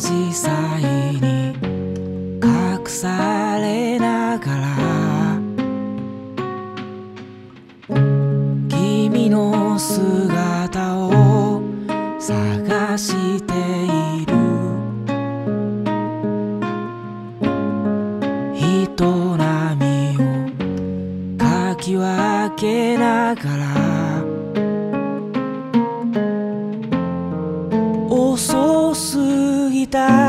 紫陽花に隠されながら君の姿を探している。cuidar.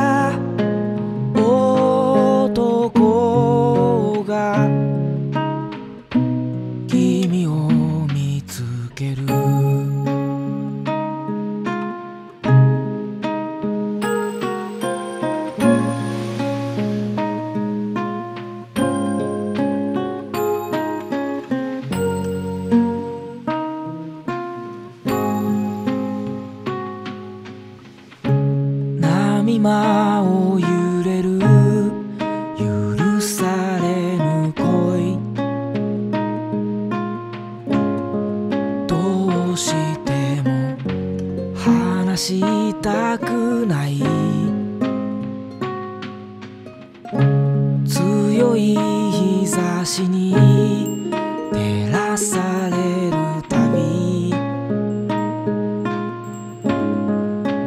強い日差しに照らされるたび。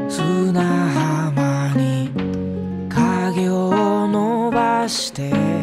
砂浜に影を伸ばして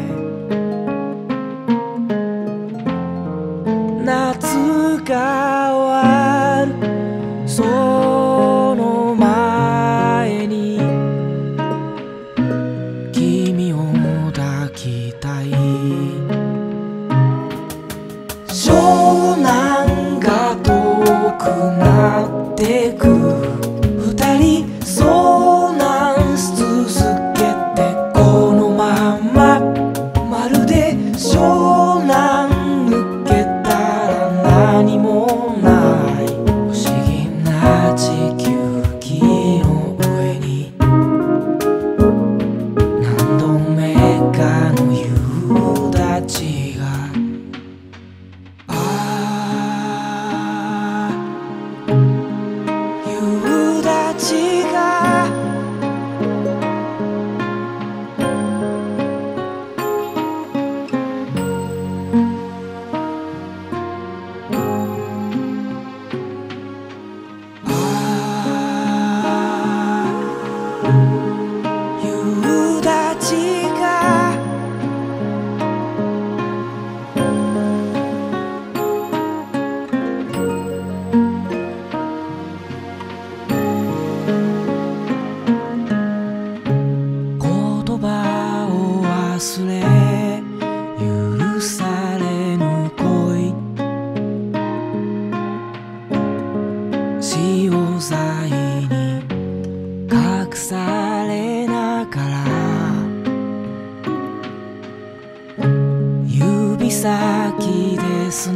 先です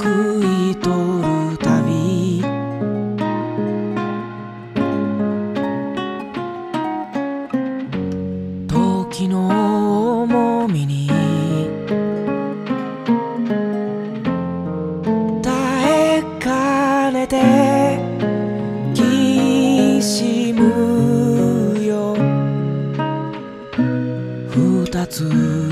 くい取るたび時の重みに。耐えかねて。きしむよ。二つ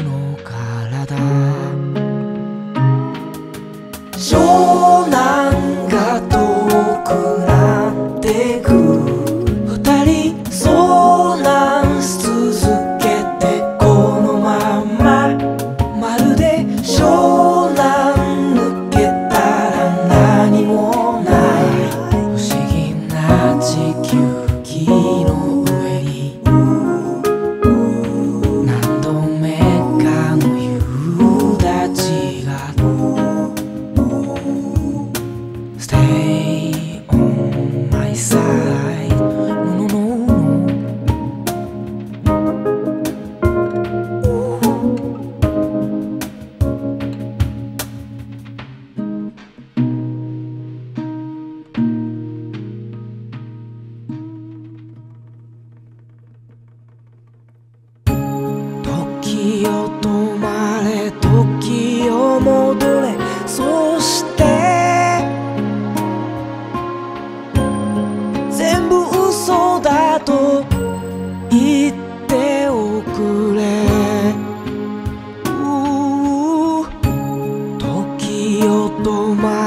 地球儀の tomar.